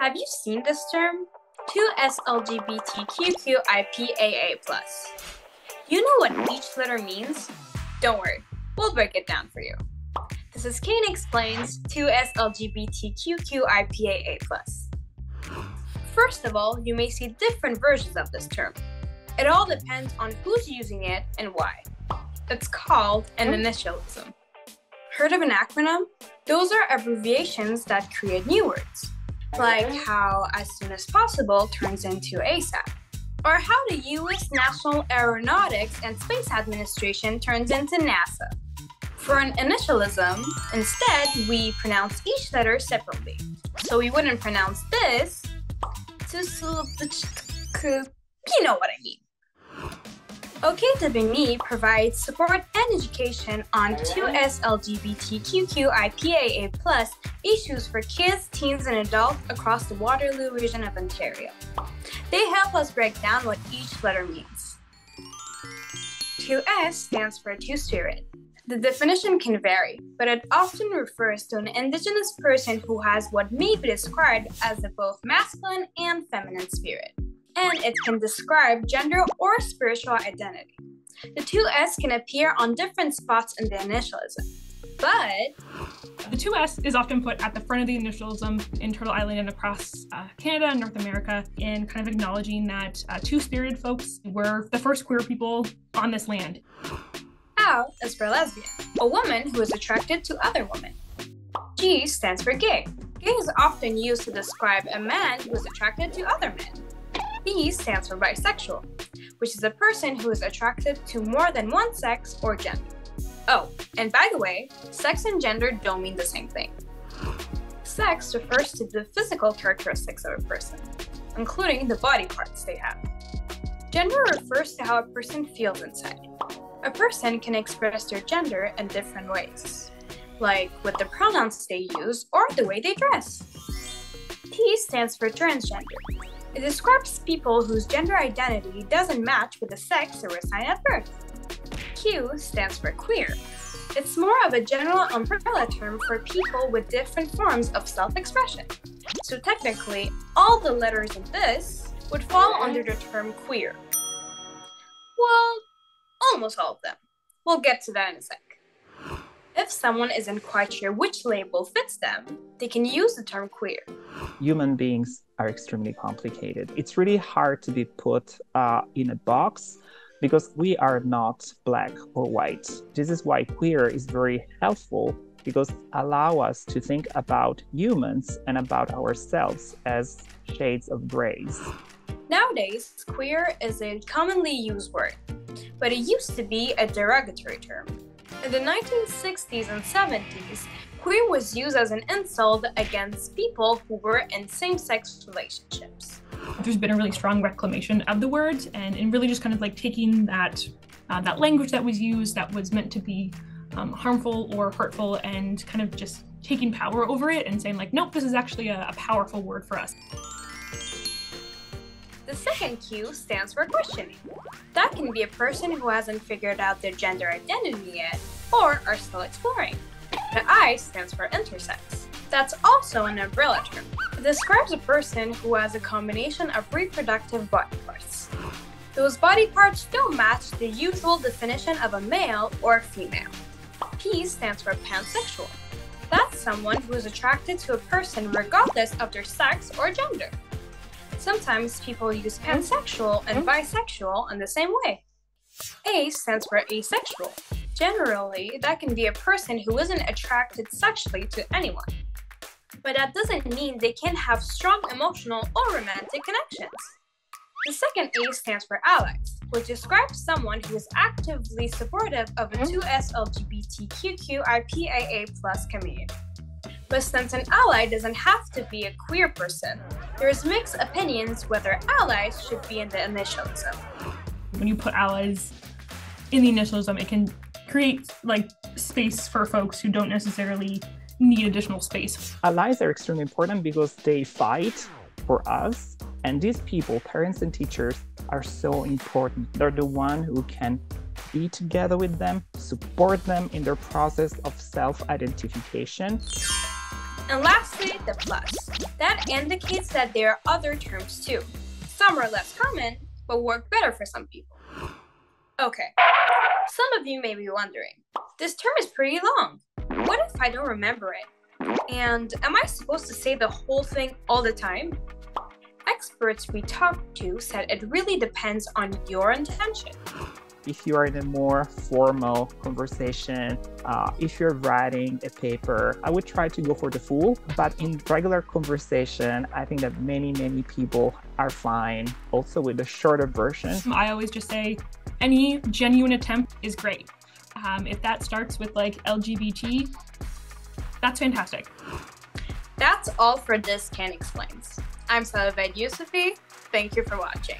Have you seen this term? 2SLGBTQQIPAA+. You know what each letter means? Don't worry, we'll break it down for you. This is KN Explains 2SLGBTQQIPAA+. First of all, you may see different versions of this term. It all depends on who's using it and why. It's called an hmm? initialism. Heard of an acronym? Those are abbreviations that create new words, like how as soon as possible turns into ASAP, or how the US National Aeronautics and Space Administration turns into NASA. For an initialism, instead, we pronounce each letter separately. So we wouldn't pronounce this, you know what I mean. OK2BME provides support and education on 2SLGBTQIPAA plus issues for kids, teens, and adults across the Waterloo region of Ontario. They help us break down what each letter means. 2S stands for Two Spirit. The definition can vary, but it often refers to an Indigenous person who has what may be described as both masculine and feminine spirit and it can describe gender or spiritual identity. The two S can appear on different spots in the initialism. But the two 2S is often put at the front of the initialism in Turtle Island and across uh, Canada and North America, in kind of acknowledging that uh, two spirited folks were the first queer people on this land. L is for lesbian, a woman who is attracted to other women. G stands for gay. Gay is often used to describe a man who is attracted to other men. B stands for bisexual, which is a person who is attracted to more than one sex or gender. Oh, and by the way, sex and gender don't mean the same thing. Sex refers to the physical characteristics of a person, including the body parts they have. Gender refers to how a person feels inside. A person can express their gender in different ways, like with the pronouns they use or the way they dress. T stands for transgender, it describes people whose gender identity doesn't match with the sex they were assigned at birth. Q stands for queer. It's more of a general umbrella term for people with different forms of self expression. So technically, all the letters in this would fall under the term queer. Well, almost all of them. We'll get to that in a sec. If someone isn't quite sure which label fits them, they can use the term queer. Human beings are extremely complicated. It's really hard to be put uh, in a box because we are not black or white. This is why queer is very helpful because allow us to think about humans and about ourselves as shades of grays. Nowadays, queer is a commonly used word, but it used to be a derogatory term. In the 1960s and 70s, queer was used as an insult against people who were in same sex relationships. There's been a really strong reclamation of the words and, and really just kind of like taking that, uh, that language that was used that was meant to be um, harmful or hurtful and kind of just taking power over it and saying, like, nope, this is actually a, a powerful word for us. The second Q stands for questioning. That can be a person who hasn't figured out their gender identity yet or are still exploring. The I stands for intersex. That's also an umbrella term. It describes a person who has a combination of reproductive body parts. Those body parts don't match the usual definition of a male or female. P stands for pansexual. That's someone who is attracted to a person regardless of their sex or gender. Sometimes people use mm-hmm. pansexual and mm-hmm. bisexual in the same way. A stands for asexual. Generally, that can be a person who isn't attracted sexually to anyone. But that doesn't mean they can't have strong emotional or romantic connections. The second A stands for allies, which describes someone who is actively supportive of a 2S LGBTQIPAA plus community. But since an ally doesn't have to be a queer person, there's mixed opinions whether allies should be in the initialism. When you put allies in the initialism, um, it can create like space for folks who don't necessarily need additional space. Allies are extremely important because they fight for us. And these people, parents and teachers, are so important. They're the one who can be together with them, support them in their process of self identification. And lastly, the plus. That indicates that there are other terms too. Some are less common, but work better for some people. Okay, some of you may be wondering, this term is pretty long. What if I don't remember it? And am I supposed to say the whole thing all the time? Experts we talked to said it really depends on your intention if you are in a more formal conversation, uh, if you're writing a paper, I would try to go for the full. But in regular conversation, I think that many, many people are fine also with the shorter version. I always just say any genuine attempt is great. Um, if that starts with like LGBT, that's fantastic. That's all for this KN Explains. I'm Saba Vahedyousefi. Thank you for watching.